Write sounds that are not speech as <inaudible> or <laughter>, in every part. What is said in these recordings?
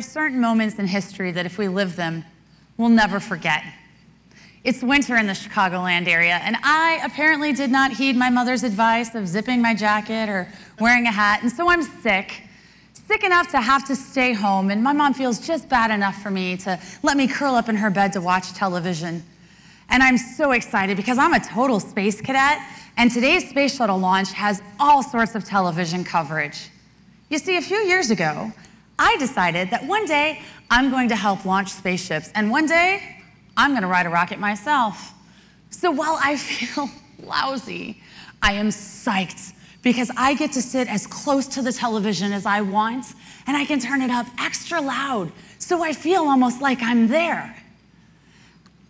Are certain moments in history that if we live them, we'll never forget. It's winter in the Chicagoland area, and I apparently did not heed my mother's advice of zipping my jacket or wearing a hat, and so I'm sick. Sick enough to have to stay home, and my mom feels just bad enough for me to let me curl up in her bed to watch television. And I'm so excited because I'm a total space cadet, and today's space shuttle launch has all sorts of television coverage. You see, a few years ago, I decided that one day I'm going to help launch spaceships, and one day I'm going to ride a rocket myself. So while I <laughs> feel lousy, I am psyched because I get to sit as close to the television as I want, and I can turn it up extra loud so I feel almost like I'm there.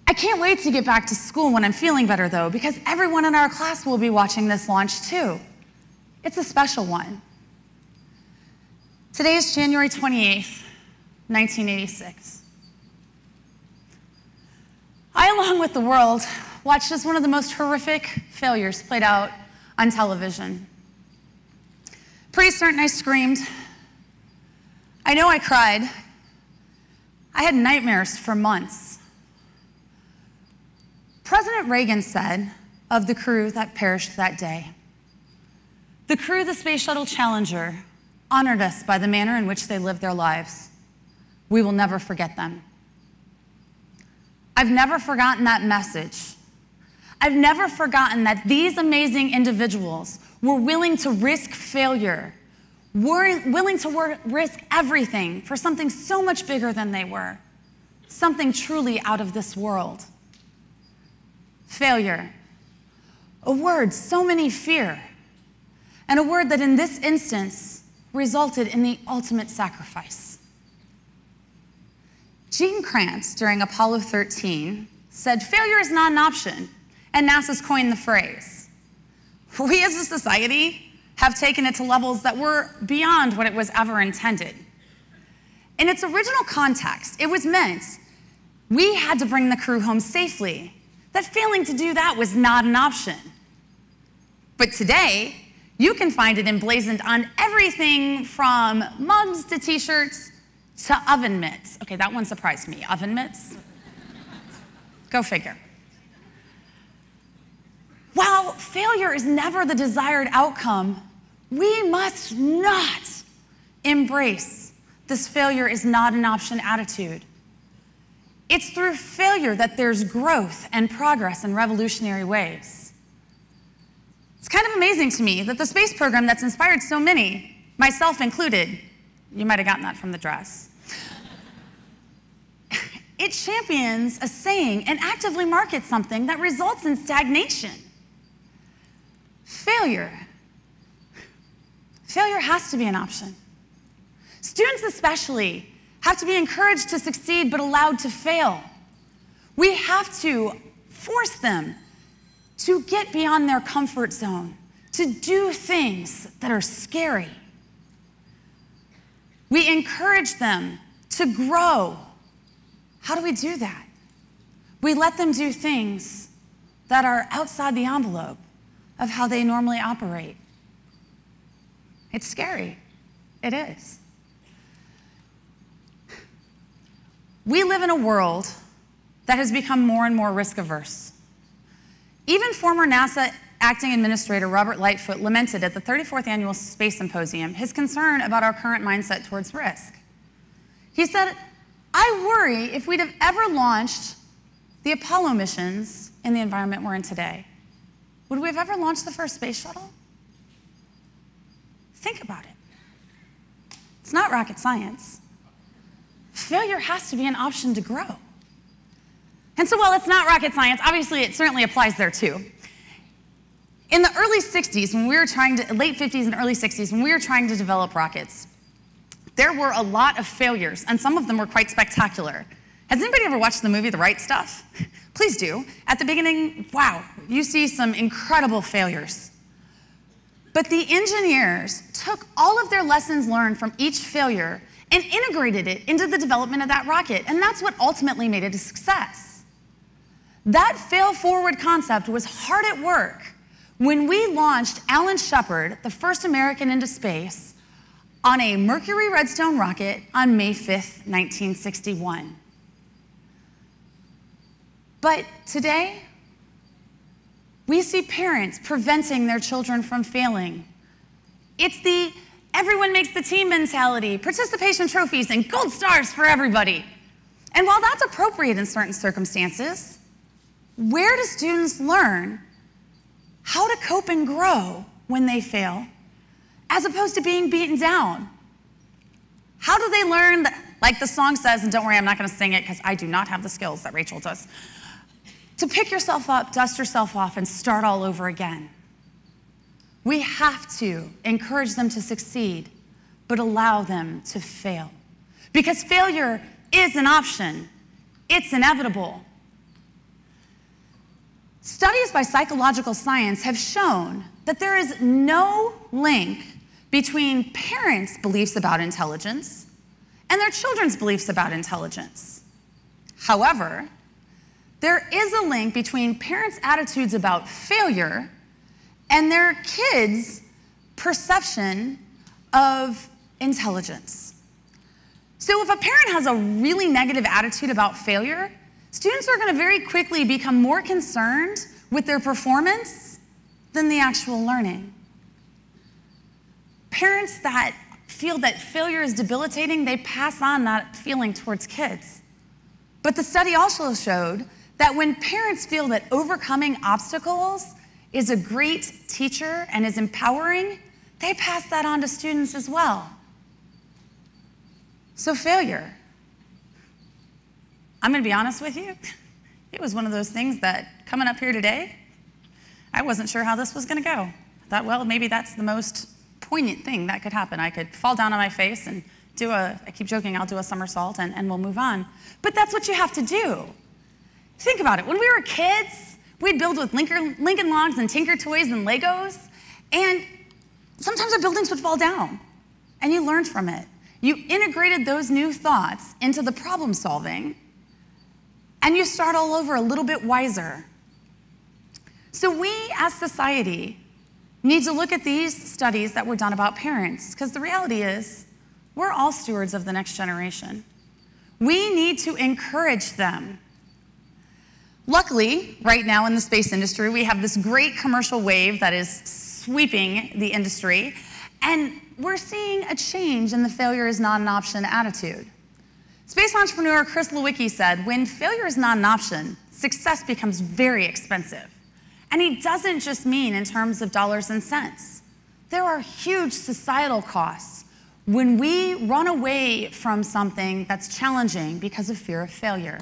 I can't wait to get back to school when I'm feeling better, though, because everyone in our class will be watching this launch too. It's a special one. Today is January 28th, 1986. I, along with the world, watched as one of the most horrific failures played out on television. Pretty certain I screamed. I know I cried. I had nightmares for months. President Reagan said of the crew that perished that day The crew of the Space Shuttle Challenger honored us by the manner in which they lived their lives. We will never forget them. I've never forgotten that message. I've never forgotten that these amazing individuals were willing to risk failure, were willing to risk everything for something so much bigger than they were, something truly out of this world failure. A word so many fear, and a word that in this instance resulted in the ultimate sacrifice. Gene Kranz, during Apollo 13, said, Failure is not an option, and NASA's coined the phrase. We as a society have taken it to levels that were beyond what it was ever intended. In its original context, it was meant we had to bring the crew home safely that failing to do that was not an option. But today, you can find it emblazoned on everything from mugs to t shirts to oven mitts. Okay, that one surprised me. Oven mitts? Go figure. While failure is never the desired outcome, we must not embrace this failure is not an option attitude. It's through failure that there's growth and progress in revolutionary ways. It's kind of amazing to me that the space program that's inspired so many, myself included, you might have gotten that from the dress, <laughs> it champions a saying and actively markets something that results in stagnation. Failure. Failure has to be an option. Students, especially, have to be encouraged to succeed but allowed to fail. We have to force them to get beyond their comfort zone, to do things that are scary. We encourage them to grow. How do we do that? We let them do things that are outside the envelope of how they normally operate. It's scary. It is. We live in a world that has become more and more risk averse. Even former NASA acting administrator Robert Lightfoot lamented at the 34th annual Space Symposium his concern about our current mindset towards risk. He said, I worry if we'd have ever launched the Apollo missions in the environment we're in today. Would we have ever launched the first space shuttle? Think about it. It's not rocket science failure has to be an option to grow. And so while it's not rocket science, obviously it certainly applies there too. In the early 60s, when we were trying to, late 50s and early 60s, when we were trying to develop rockets, there were a lot of failures, and some of them were quite spectacular. Has anybody ever watched the movie The Right Stuff? <laughs> Please do. At the beginning, wow, you see some incredible failures. But the engineers took all of their lessons learned from each failure and integrated it into the development of that rocket. And that's what ultimately made it a success. That fail forward concept was hard at work when we launched Alan Shepard, the first American into space, on a Mercury Redstone rocket on May 5th, 1961. But today, we see parents preventing their children from failing. It's the everyone makes the team mentality, participation trophies, and gold stars for everybody. And while that's appropriate in certain circumstances, where do students learn how to cope and grow when they fail, as opposed to being beaten down? How do they learn, that, like the song says, and don't worry, I'm not going to sing it because I do not have the skills that Rachel does, to pick yourself up, dust yourself off, and start all over again? We have to encourage them to succeed, but allow them to fail. Because failure is an option, it's inevitable. Studies by psychological science have shown that there is no link between parents' beliefs about intelligence and their children's beliefs about intelligence. However, there is a link between parents' attitudes about failure and their kids' perception of intelligence. So, if a parent has a really negative attitude about failure, students are going to very quickly become more concerned with their performance than the actual learning. Parents that feel that failure is debilitating, they pass on that feeling towards kids. But the study also showed that when parents feel that overcoming obstacles is a great teacher and is empowering, they pass that on to students as well. So, failure. I'm going to be honest with you. It was one of those things that coming up here today, I wasn't sure how this was going to go. I thought, well, maybe that's the most poignant thing that could happen. I could fall down on my face and do a, I keep joking, I'll do a somersault and, and we'll move on. But that's what you have to do. Think about it. When we were kids, We'd build with Lincoln, Lincoln logs and Tinker toys and Legos, and sometimes our buildings would fall down, and you learned from it. You integrated those new thoughts into the problem solving, and you start all over a little bit wiser. So, we as society need to look at these studies that were done about parents, because the reality is, we're all stewards of the next generation. We need to encourage them Luckily, right now in the space industry, we have this great commercial wave that is sweeping the industry, and we're seeing a change in the failure is not an option attitude. Space entrepreneur Chris Lewicki said, when failure is not an option, success becomes very expensive. And he doesn't just mean in terms of dollars and cents. There are huge societal costs when we run away from something that's challenging because of fear of failure.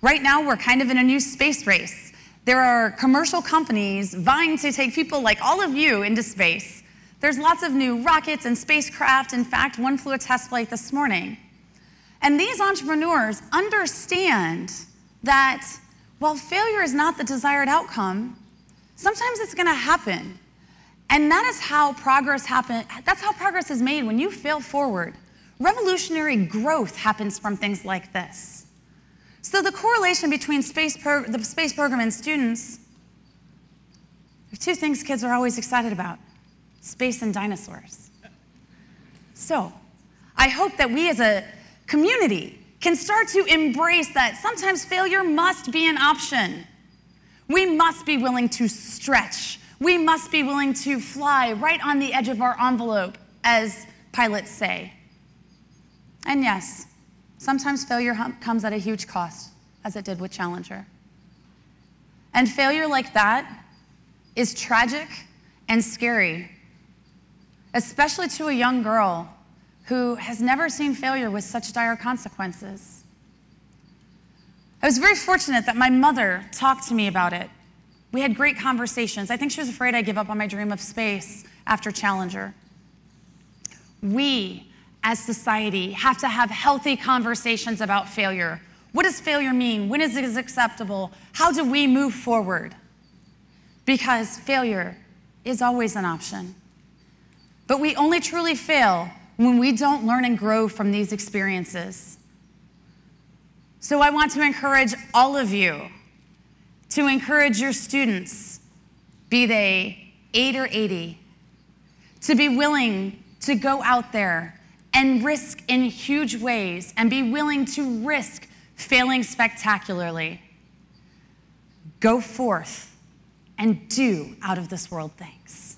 Right now, we're kind of in a new space race. There are commercial companies vying to take people like all of you into space. There's lots of new rockets and spacecraft. In fact, one flew a test flight this morning. And these entrepreneurs understand that while failure is not the desired outcome, sometimes it's going to happen. And that is how progress happen. That's how progress is made when you fail forward. Revolutionary growth happens from things like this. So the correlation between space the space program and students, are two things kids are always excited about, space and dinosaurs. So I hope that we as a community can start to embrace that sometimes failure must be an option. We must be willing to stretch. We must be willing to fly right on the edge of our envelope, as pilots say. And yes, Sometimes failure comes at a huge cost, as it did with Challenger. And failure like that is tragic and scary, especially to a young girl who has never seen failure with such dire consequences. I was very fortunate that my mother talked to me about it. We had great conversations. I think she was afraid I'd give up on my dream of space after Challenger. We as society have to have healthy conversations about failure. What does failure mean? When is it acceptable? How do we move forward? Because failure is always an option. But we only truly fail when we don't learn and grow from these experiences. So I want to encourage all of you to encourage your students, be they 8 or 80, to be willing to go out there and risk in huge ways and be willing to risk failing spectacularly. Go forth and do out of this world things.